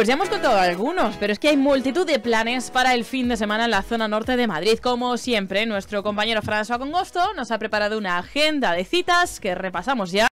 Pues ya hemos contado algunos, pero es que hay multitud de planes para el fin de semana en la zona norte de Madrid. Como siempre, nuestro compañero François Congosto nos ha preparado una agenda de citas que repasamos ya.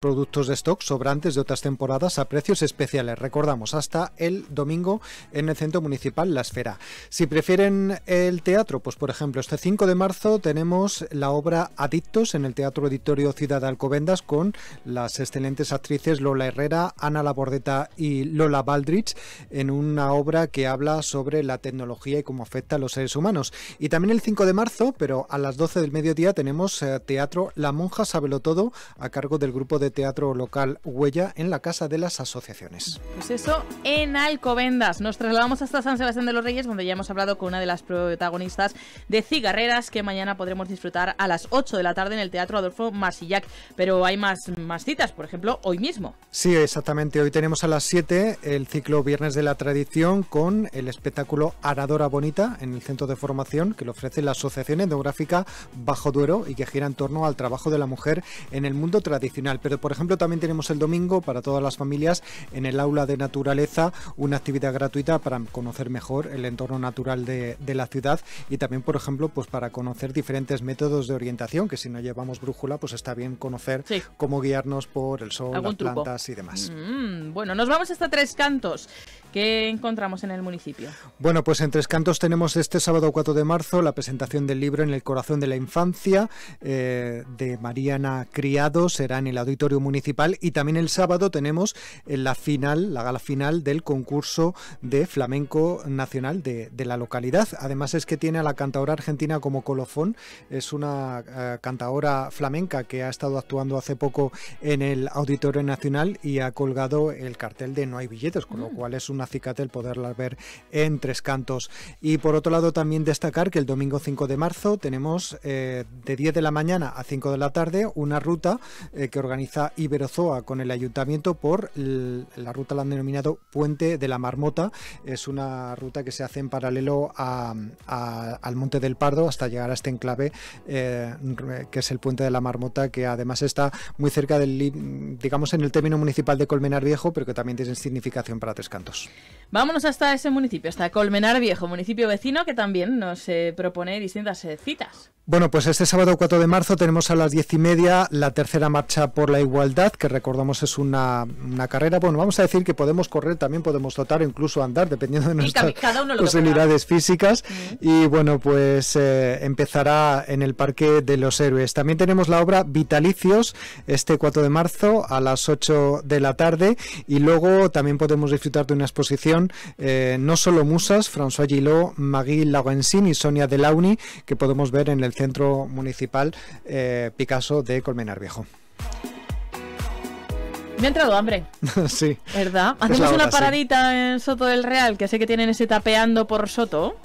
Productos de stock sobrantes de otras temporadas a precios especiales. Recordamos, hasta el domingo en el Centro Municipal La Esfera. Si prefieren el teatro, pues por ejemplo, este 5 de marzo tenemos la obra Adictos en el Teatro Auditorio Ciudad de Alcobendas con las excelentes actrices Lola Herrera, Ana Labordeta y Lola Baldrich en una obra que habla sobre la tecnología y cómo afecta a los seres humanos. Y también el 5 de marzo, pero a las 12 del mediodía tenemos eh, teatro La Monja Sabelo Todo a cargo del grupo de teatro local Huella en la Casa de las Asociaciones. Pues eso, en Alcobendas. Nos trasladamos hasta San Sebastián de los Reyes, donde ya hemos hablado con una de las protagonistas de Cigarreras, que mañana podremos disfrutar a las 8 de la tarde en el Teatro Adolfo Marsillac. Pero hay más, más citas, por ejemplo, hoy mismo. Sí, exactamente. Hoy tenemos a las 7 el ciclo Viernes de la Tradición con el espectáculo Aradora Bonita en el centro de formación que lo ofrece la Asociación Etnográfica Bajo Duero y que gira en torno al trabajo de la mujer en el mundo tradicional. Pero por ejemplo, también tenemos el domingo para todas las familias en el aula de naturaleza una actividad gratuita para conocer mejor el entorno natural de, la ciudad y también, por ejemplo, pues para conocer diferentes métodos de orientación, que si no llevamos brújula, pues está bien conocer cómo guiarnos por el sol, las plantas y demás. Mm, bueno, nos vamos hasta Tres Cantos. ¿Qué encontramos en el municipio? Bueno, pues en Tres Cantos tenemos este sábado 4 de marzo la presentación del libro En el corazón de la infancia eh, de Mariana Criado, será en el auditorio municipal y también el sábado tenemos la final, la gala final del concurso de flamenco nacional de, la localidad. Además es que tiene a la cantadora argentina como colofón, es una uh, cantadora flamenca que ha estado actuando hace poco en el auditorio nacional y ha colgado el cartel de No hay billetes, con lo mm. cual es un acicate el poderla ver en tres cantos. Y por otro lado también destacar que el domingo 5 de marzo tenemos eh, de 10 de la mañana a 5 de la tarde una ruta eh, que organiza Iberozoa con el ayuntamiento por la ruta la han denominado Puente de la Marmota. Es una ruta que se hace en paralelo al Monte del Pardo hasta llegar a este enclave eh, que es el Puente de la Marmota que además está muy cerca del, digamos, en el término municipal de Colmenar Viejo, pero que también tiene significación para Tres Cantos. Vámonos hasta ese municipio, hasta Colmenar Viejo, municipio vecino que también nos eh, propone distintas eh, citas. Bueno, pues este sábado 4 de marzo tenemos a las diez y media la tercera marcha por la igualdad, que recordamos es una, carrera. Bueno, vamos a decir que podemos correr, también podemos trotar, incluso andar, dependiendo de nuestras posibilidades físicas. Y bueno, pues eh, empezará en el Parque de los Héroes. También tenemos la obra Vitalicios este 4 de marzo a las 8 de la tarde. Y luego también podemos disfrutar de una exposición, eh, no solo musas, François Gillot, Magui Laguensin y Sonia Delauni, que podemos ver en el Centro Municipal eh, Picasso de Colmenar Viejo. Me ha entrado hambre. sí. ¿Verdad? Hacemos una paradita en Soto del Real, que sé que tienen ese tapeando por Soto.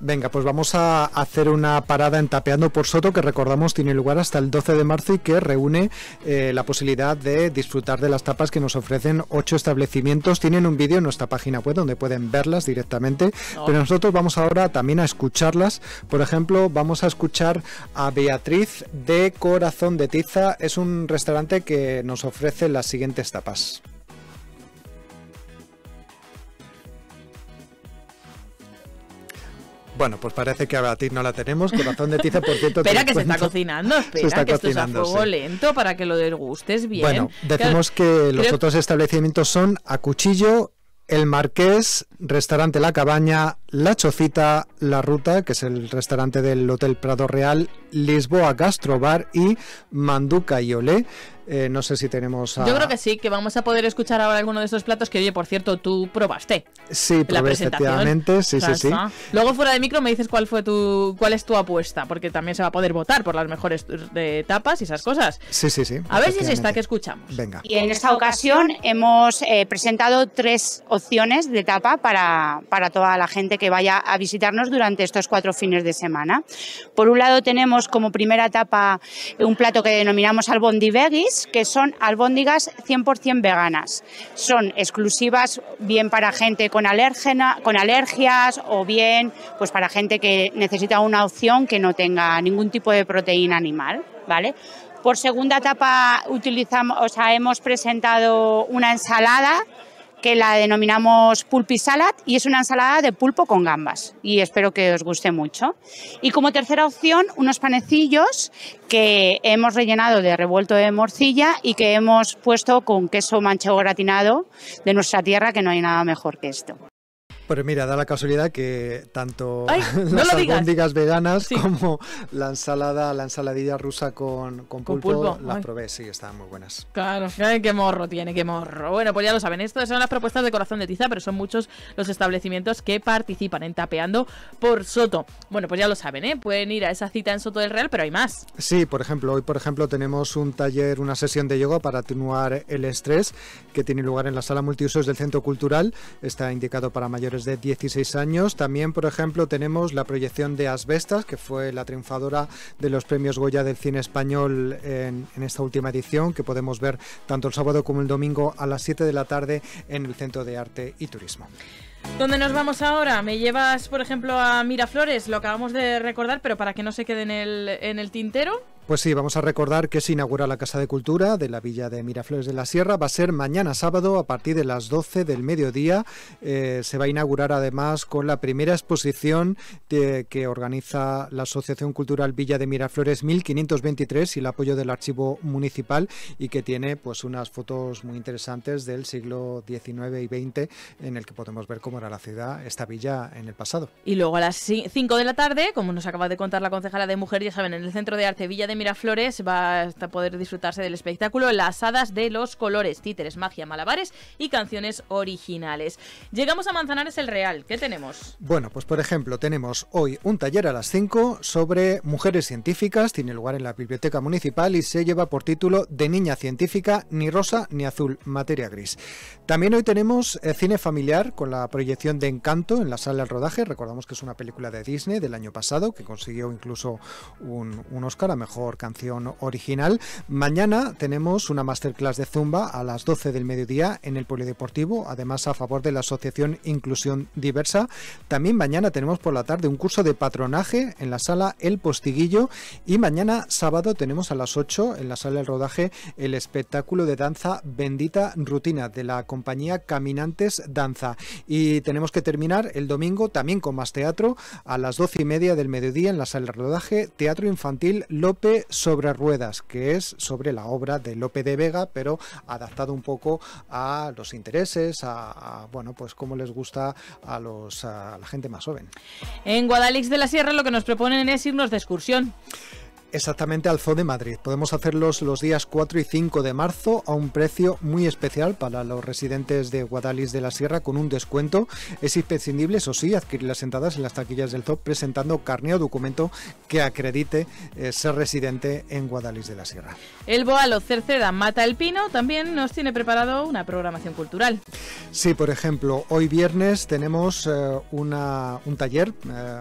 Venga, pues vamos a hacer una parada en tapeando por Soto, que recordamos tiene lugar hasta el 12 de marzo y que reúne eh, la posibilidad de disfrutar de las tapas que nos ofrecen ocho establecimientos. Tienen un vídeo en nuestra página web donde pueden verlas directamente, pero nosotros vamos ahora también a escucharlas. Por ejemplo, vamos a escuchar a Beatriz de Corazón de Tiza. Es un restaurante que nos ofrece las siguientes tapas. Bueno, pues parece que a batir no la tenemos. Corazón de tiza, por cierto. espera, que se está cocinando. Espera, que esto es a fuego lento para que lo degustes bien. Bueno, decimos que los otros establecimientos son a cuchillo, el Marqués, Restaurante La Cabaña, La Chocita, La Ruta, que es el restaurante del Hotel Prado Real, Lisboa Gastrobar y Manduca y Olé. Eh, no sé si tenemos. Yo creo que sí, que vamos a poder escuchar ahora alguno de estos platos que, oye, por cierto, tú probaste. Sí, probé, la efectivamente. Sí, sí, sí. Luego, fuera de micro, me dices cuál fue tu cuál es tu apuesta, porque también se va a poder votar por las mejores de tapas y esas cosas. Sí, sí, sí. A ver si es esta que escuchamos. Venga. Y en esta ocasión hemos eh, presentado tres opciones de tapa para, para toda la gente que que vaya a visitarnos durante estos cuatro fines de semana. Por un lado tenemos como primera etapa un plato que denominamos albondi veggies, que son albóndigas 100% veganas. Son exclusivas bien para gente con, con alergias o bien pues para gente que necesita una opción que no tenga ningún tipo de proteína animal, ¿vale? Por segunda etapa utilizamos, o sea, hemos presentado una ensalada que la denominamos pulpi salad y es una ensalada de pulpo con gambas y espero que os guste mucho. Y como tercera opción, unos panecillos que hemos rellenado de revuelto de morcilla y que hemos puesto con queso manchego gratinado de nuestra tierra, que no hay nada mejor que esto. Pero mira, da la casualidad que tanto las albóndigas veganas como la ensalada, la ensaladilla rusa con, con, pulpo, las probé, sí, estaban muy buenas. Claro, qué morro tiene, qué morro. Bueno, pues ya lo saben, estas son las propuestas de Corazón de Tiza, pero son muchos los establecimientos que participan en Tapeando por Soto. Bueno, pues ya lo saben, ¿eh? Pueden ir a esa cita en Soto del Real, pero hay más. Sí, por ejemplo, hoy por ejemplo tenemos un taller, una sesión de yoga para atenuar el estrés que tiene lugar en la sala multiusos del Centro Cultural. Está indicado para mayores de 16 años. También, por ejemplo, tenemos la proyección de Asbestas, que fue la triunfadora de los premios Goya del cine español en, esta última edición, que podemos ver tanto el sábado como el domingo a las 7 de la tarde en el Centro de Arte y Turismo. ¿Dónde nos vamos ahora? ¿Me llevas, por ejemplo, a Miraflores? Lo acabamos de recordar, pero para que no se quede en el tintero. Pues sí, vamos a recordar que se inaugura la Casa de Cultura de la Villa de Miraflores de la Sierra. Va a ser mañana sábado a partir de las 12 del mediodía. Eh, se va a inaugurar además con la primera exposición que organiza la Asociación Cultural Villa de Miraflores 1523 y el apoyo del Archivo Municipal y que tiene pues unas fotos muy interesantes del siglo XIX y XX en el que podemos ver cómo era la ciudad, esta villa en el pasado. Y luego a las 5 de la tarde, como nos acaba de contar la concejala de Mujer, ya saben, en el Centro de Arte Villa de Miraflores va a poder disfrutarse del espectáculo Las Hadas de los Colores, títeres, magia, malabares y canciones originales. Llegamos a Manzanares el Real. ¿Qué tenemos? Bueno, pues por ejemplo, tenemos hoy un taller a las 5 sobre mujeres científicas. Tiene lugar en la Biblioteca Municipal y se lleva por título De Niña Científica, ni rosa ni azul, materia gris. También hoy tenemos eh, cine familiar con la proyección de Encanto en la sala del rodaje. Recordamos que es una película de Disney del año pasado que consiguió incluso un, un Oscar a mejor canción original. Mañana tenemos una masterclass de Zumba a las 12 del mediodía en el Polideportivo, además a favor de la Asociación Inclusión Diversa. También mañana tenemos por la tarde un curso de patronaje en la sala El Postiguillo y mañana sábado tenemos a las 8 en la sala del rodaje el espectáculo de danza Bendita Rutina de la compañía Caminantes Danza. Y tenemos que terminar el domingo también con más teatro a las 12 y media del mediodía en la sala del rodaje Teatro Infantil López sobre ruedas, que es sobre la obra de Lope de Vega, pero adaptado un poco a los intereses, a, bueno, pues cómo les gusta a los a la gente más joven. En Guadalix de la Sierra lo que nos proponen es irnos de excursión. Exactamente al Zoo de Madrid. Podemos hacerlos los días 4 y 5 de marzo a un precio muy especial para los residentes de Guadalix de la Sierra con un descuento. Es imprescindible, eso sí, adquirir las entradas en las taquillas del zoo presentando carne o documento que acredite eh, ser residente en Guadalix de la Sierra. El Boalo Cerceda Mata el Pino también nos tiene preparado una programación cultural. Sí, por ejemplo, hoy viernes tenemos eh, una, un taller. Eh,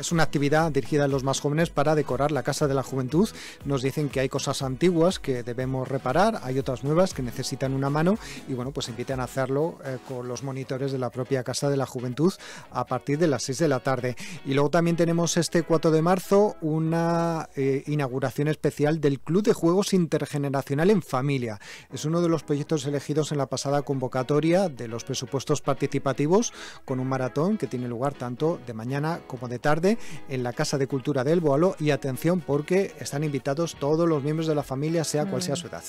es una actividad dirigida a los más jóvenes para decorar la Casa de la Juventud. Nos dicen que hay cosas antiguas que debemos reparar, hay otras nuevas que necesitan una mano y bueno, pues invitan a hacerlo eh, con los monitores de la propia Casa de la Juventud a partir de las 6 de la tarde. Y luego también tenemos este 4 de marzo una eh, inauguración especial del Club de Juegos Intergeneracional en Familia. Es uno de los proyectos elegidos en la pasada convocatoria de los presupuestos participativos con un maratón que tiene lugar tanto de mañana como de tarde en la Casa de Cultura del Boalo y atención porque están invitados todos los miembros de la familia, sea cual sea su edad.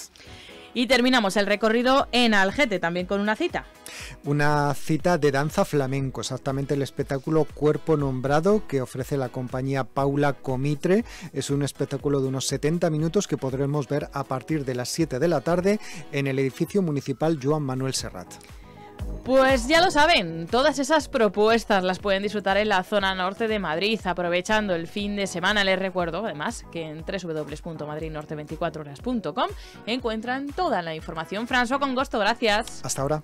Y terminamos el recorrido en Algete, también con una cita. Una cita de danza flamenco, exactamente el espectáculo Cuerpo Nombrado que ofrece la compañía Paula Comitre. Es un espectáculo de unos 70 minutos que podremos ver a partir de las 7 de la tarde en el edificio municipal Joan Manuel Serrat. Pues ya lo saben, todas esas propuestas las pueden disfrutar en la zona norte de Madrid, aprovechando el fin de semana. Les recuerdo, además, que en www.madridnorte24horas.com encuentran toda la información. François, con gusto, gracias. Hasta ahora.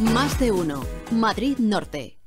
Más de uno. Madrid Norte.